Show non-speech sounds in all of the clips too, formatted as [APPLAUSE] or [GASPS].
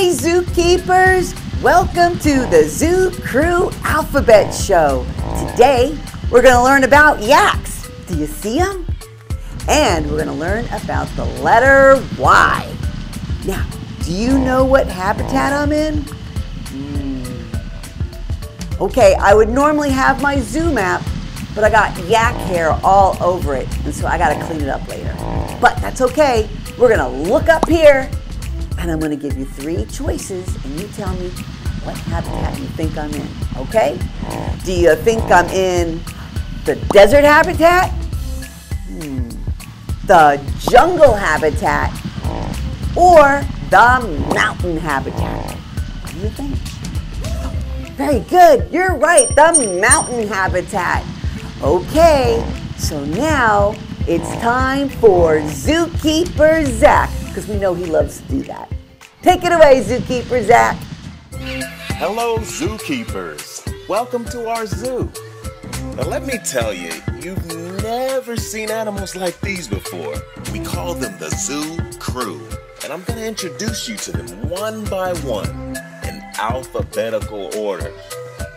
Hi, zookeepers! Welcome to the Zoo Crew Alphabet Show. Today, we're going to learn about yaks. Do you see them? And we're going to learn about the letter Y. Now, do you know what habitat I'm in? Hmm. Okay, I would normally have my zoo map, but I got yak hair all over it, and so I got to clean it up later. But that's okay. We're going to look up here, and I'm going to give you three choices, and you tell me what habitat you think I'm in, okay? Do you think I'm in the desert habitat? Hmm. The jungle habitat? Or the mountain habitat? What do you think? Very good. You're right. The mountain habitat. Okay, so now it's time for Zookeeper Zach, because we know he loves to do that. Take it away, Zookeeper Zach. Hello, zookeepers. Welcome to our zoo. Now, let me tell you, you've never seen animals like these before. We call them the Zoo Crew, and I'm going to introduce you to them one by one in alphabetical order.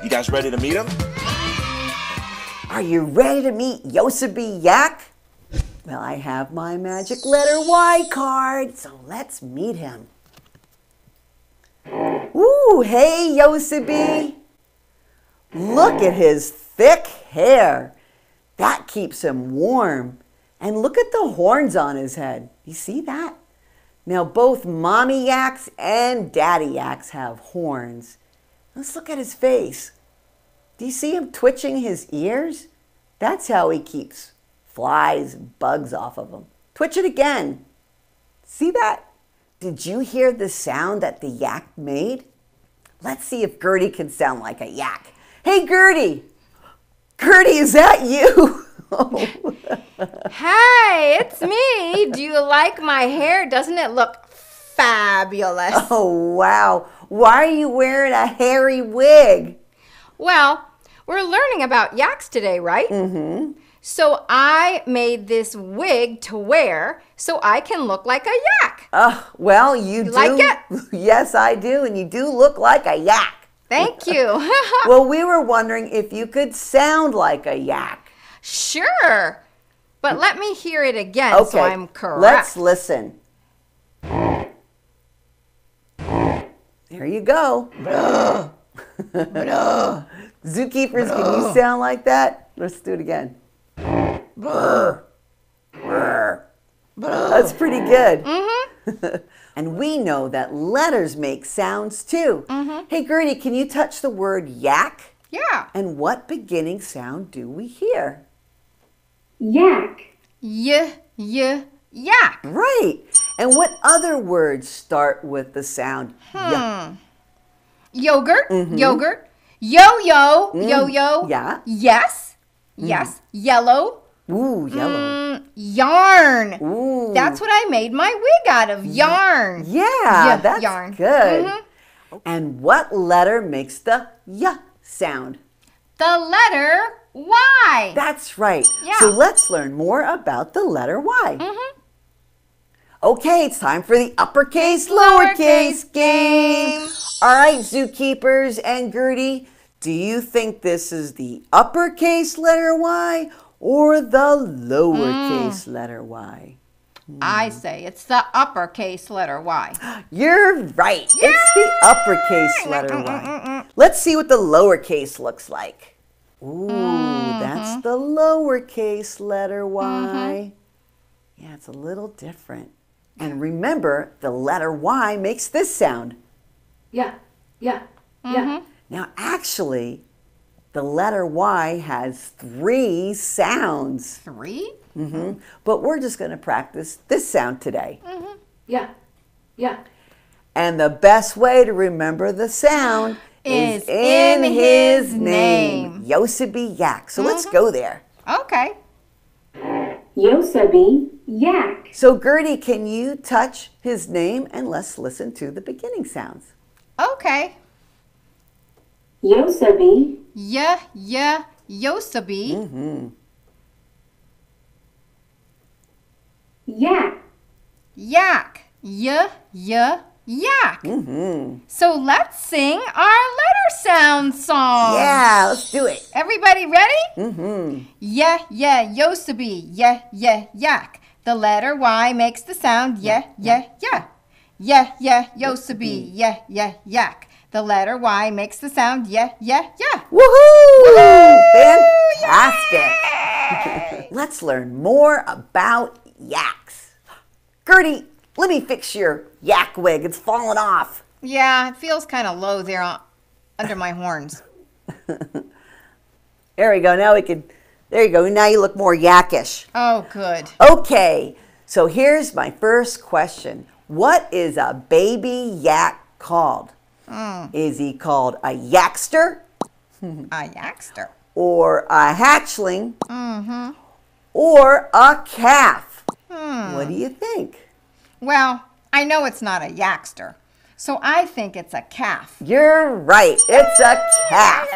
You guys ready to meet them? Are you ready to meet Yosobee Yak? Well, I have my magic letter Y card, so let's meet him. Ooh, hey, Yosobee. Look at his thick hair. That keeps him warm. And look at the horns on his head. You see that? Now, both mommy yaks and daddy yaks have horns. Let's look at his face. Do you see him twitching his ears? That's how he keeps flies and bugs off of them. Twitch it again. See that? Did you hear the sound that the yak made? Let's see if Gerdy can sound like a yak. Hey, Gerdy! Gerdy, is that you? [LAUGHS] Hey, it's me. Do you like my hair? Doesn't it look fabulous? oh, wow. Why are you wearing a hairy wig? Well, we're learning about yaks today, right? Mm-hmm. So I made this wig to wear so I can look like a yak. Uh, well, you, do. like it? [LAUGHS] Yes, I do. And you do look like a yak. Thank [LAUGHS] you. [LAUGHS] Well, we were wondering if you could sound like a yak. sure. But let me hear it again Okay. so I'm correct. Let's listen. There you go. Zookeepers, can you sound like that? Let's do it again. That's pretty good. Mhm. [LAUGHS] and we know that letters make sounds too. Mhm. Hey, Gerdy, can you touch the word yak? Yeah. And what beginning sound do we hear? yak, Y, y, yak. Right. And what other words start with the sound ya? Yogurt, Mhm. yogurt. Yo-yo, yo-yo. Mm-hmm. yeah. Yes. Yes. Yellow. Ooh, yellow. Mm, yarn. Ooh. That's what I made my wig out of. Yarn. yeah, Yeah, that's yarn. good. Mhm. And what letter makes the y sound? The letter Y. That's right. Yeah. So let's learn more about the letter Y. Mhm. Okay, it's time for the uppercase, lowercase Lowercase game. game. All right, zookeepers and Gerdy, do you think this is the uppercase letter Y or the lowercase Mm. letter Y? I hmm. say it's the uppercase letter Y. [GASPS] You're right. It's the uppercase mm, letter mm, mm, Y. Let's see what the lowercase looks like. Ooh, mm-hmm. that's the lowercase letter Y. Mm-hmm. Yeah, it's a little different. And remember, the letter Y makes this sound. yeah, yeah, yeah. Mm-hmm. Now, actually, the letter Y has three sounds, 3 mm-hmm. but we're just going to practice this sound today. Mm-hmm. Yeah, yeah. And the best way to remember the sound [GASPS] is, Is in his name. Yosobee Yak. So let's mm-hmm. go there. Okay. Yosobee, yak. So, Gerdy, can you touch his name and let's listen to the beginning sounds? Okay. Yosobee, Y, y, Yosobee. Mm-hmm. yak, Yak. Y, y, yak. Mm-hmm. So let's sing our letter sound song. Yeah, let's do it. Everybody ready? Mm-hmm. Yeah, yeah, Yosobee. Yeah, yeah, yak. The letter Y makes the sound yeah, yeah, yeah. Yeah, yeah, Yosobee. Yeah, yeah, yak. The letter Y makes the sound yeah, yeah, yeah. Woohoo! Fantastic. [LAUGHS] Let's learn more about yaks. Gerdy, let me fix your yak wig. It's falling off. Yeah, it feels kind of low there on, under my horns. [LAUGHS] There we go. Now we can, there you go. Now you look more yakkish. Oh, good. Okay, so here's my first question. What is a baby yak called? Mm. Is he called a yakster A yakster. or a hatchling mm-hmm. or a calf? Hmm. What do you think? Well, I know it's not a yakster, so I think it's a calf. You're right. It's a calf.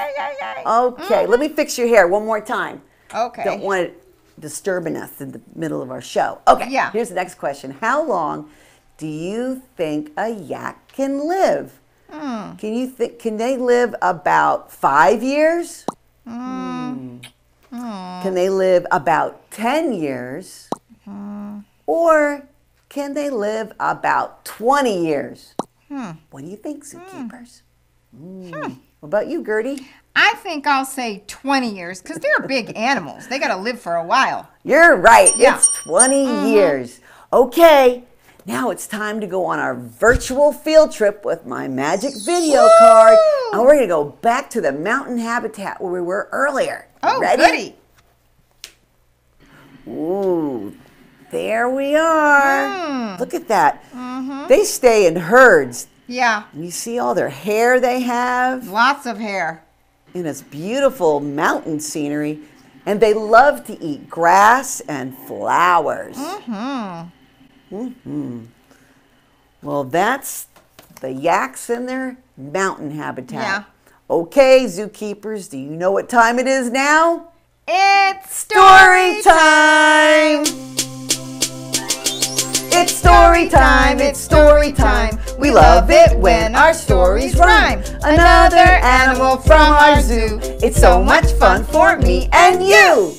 Okay, let me mm-hmm. fix your hair one more time. Okay. Don't want it disturbing us in the middle of our show. Okay, Yeah. here's the next question. How long do you think a yak can live? Hmm. Can you think can they live about five years? Hmm. Can they live about 10 years? Hmm. Or can they live about 20 years? Hmm. What do you think, zookeepers? Mm. What about you, Gerdy? I think I'll say 20 years because they're big [LAUGHS] animals. They got to live for a while. You're right. Yeah. It's 20 years. Okay. Now it's time to go on our virtual field trip with my magic video card. And we're going to go back to the mountain habitat where we were earlier. Oh, Ready? goody. Ooh, there we are. Hmm. Look at that. Mm-hmm. They stay in herds. Yeah, You see all their hair they have lots of hair. in this beautiful mountain scenery. And they love to eat grass and flowers. Mm-hmm. Mm-hmm. Well, that's the yaks in their mountain habitat. Yeah. Okay, zookeepers, do you know what time it is now? It's Story time! It's story time, it's story time. We love it when our stories rhyme. Another animal from our zoo. It's so much fun for me and you.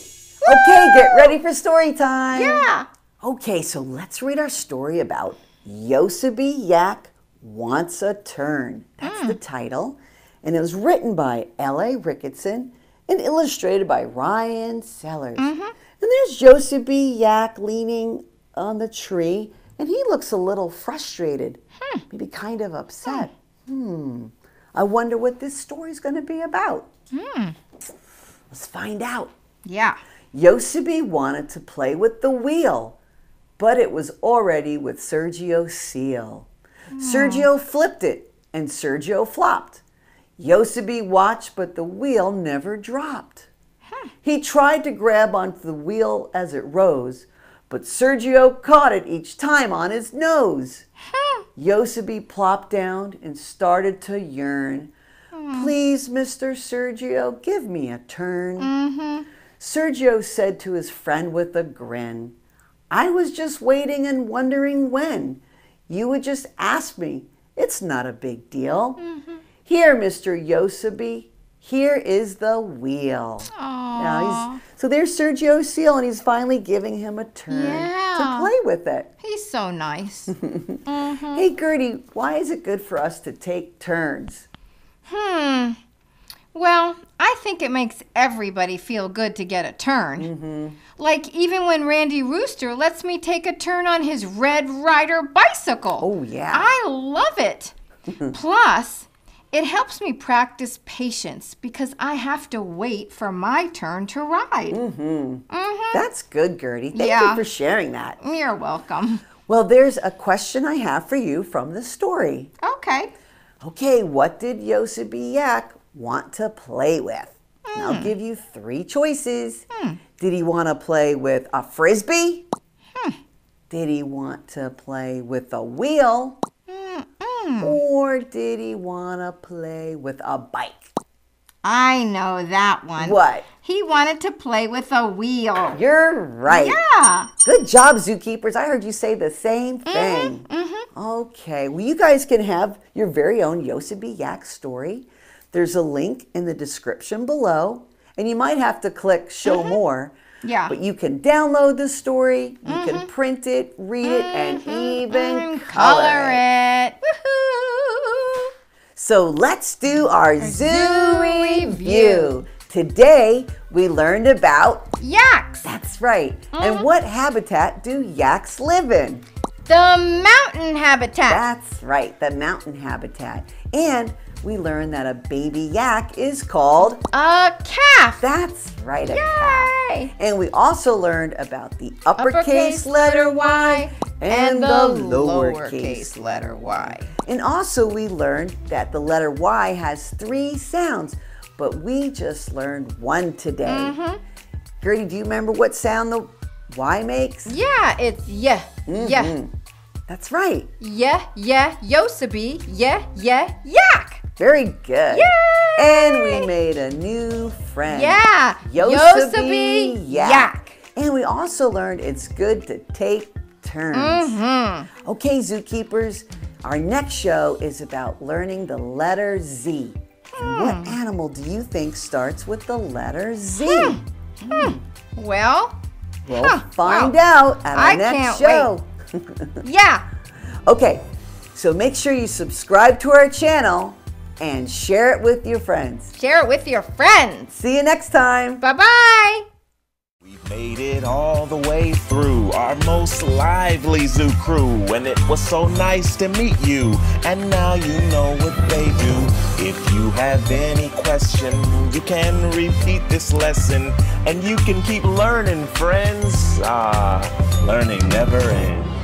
Okay, get ready for story time. Yeah. Okay, so let's read our story about Yosobee Yak Wants a Turn. That's the title. And it was written by L.A. Ricketson and illustrated by Ryan Sellers. And there's Yosobee Yak leaning on the tree, and he looks a little frustrated, maybe kind of upset. Hmm. I wonder what this story's going to be about. Hmm. Let's find out. Yeah. Yosobee wanted to play with the wheel, but it was already with Sergio Seal. Sergio hmm. flipped it, and Sergio flopped. Yosobee watched, but the wheel never dropped. He tried to grab onto the wheel as it rose, but Sergio caught it each time on his nose. Yosobee plopped down and started to yearn. Hmm. Please, Mr. Sergio, give me a turn. Mm-hmm. Sergio said to his friend with a grin, I was just waiting and wondering when. You would just ask me. It's not a big deal. Here, Mr. Yosobee, here is the wheel. Now he's, so there's Sergio Seal, and he's finally giving him a turn Yeah. to play with it. He's so nice. [LAUGHS] Hey, Gerdy, why is it good for us to take turns? hmm. Well, I think it makes everybody feel good to get a turn. Like even when Randy Rooster lets me take a turn on his Red Rider bicycle. Oh, yeah. I love it. [LAUGHS] Plus, it helps me practice patience because I have to wait for my turn to ride. Mm-hmm. Mm-hmm. That's good, Gerdy. Thank Yeah. you for sharing that. You're welcome. Well, there's a question I have for you from the story. Okay. Okay, what did Yosobee Yak want to play with? And I'll hmm. give you three choices. Hmm. Did he want to play with a frisbee? Hmm. Did he want to play with a wheel? Or did he want to play with a bike? I know that one. What? He wanted to play with a wheel. You're right. Yeah. Good job, zookeepers. I heard you say the same mm-hmm, thing. Mm-hmm. Okay, well, you guys can have your very own Yosobee Yak story. There's a link in the description below, and you might have to click show mm-hmm. more. Yeah. But you can download the story, you can mm-hmm. print it, read it, and mm-hmm. even And color, color it. it. So let's do our zoo zoo review. review. Today we learned about Yaks. that's right. Mm-hmm. And what habitat do yaks live in? The mountain habitat. That's right, the mountain habitat. And we learned that a baby yak is called A calf. that's right, a calf. And we also learned about the uppercase, Uppercase letter Y and, the, lowercase. lowercase letter Y. And also we learned that the letter Y has three sounds, but we just learned one today. Mm-hmm. Gerdy, do you remember what sound the Y makes? Yeah, it's yeah, yeah, Mm-hmm. That's right. yeah, yeah, Yosobee, yeah, yeah, yak. Very good. Yay! And we made a new friend. Yeah, Yosobee yak. yak. And we also learned it's good to take turns. Mm-hmm. Okay, zookeepers, our next show is about learning the letter Z. And what Hmm. animal do you think starts with the letter Z? Well, We'll Huh, find wow. out at our I next can't show. [LAUGHS] yeah. Okay, so make sure you subscribe to our channel and share it with your friends. Share it with your friends. See you next time. Bye bye. We've made it all the way through our most lively zoo crew, and it was so nice to meet you. And now you know what they do. If you have any question, you can repeat this lesson, and you can keep learning, friends. Ah, learning never ends.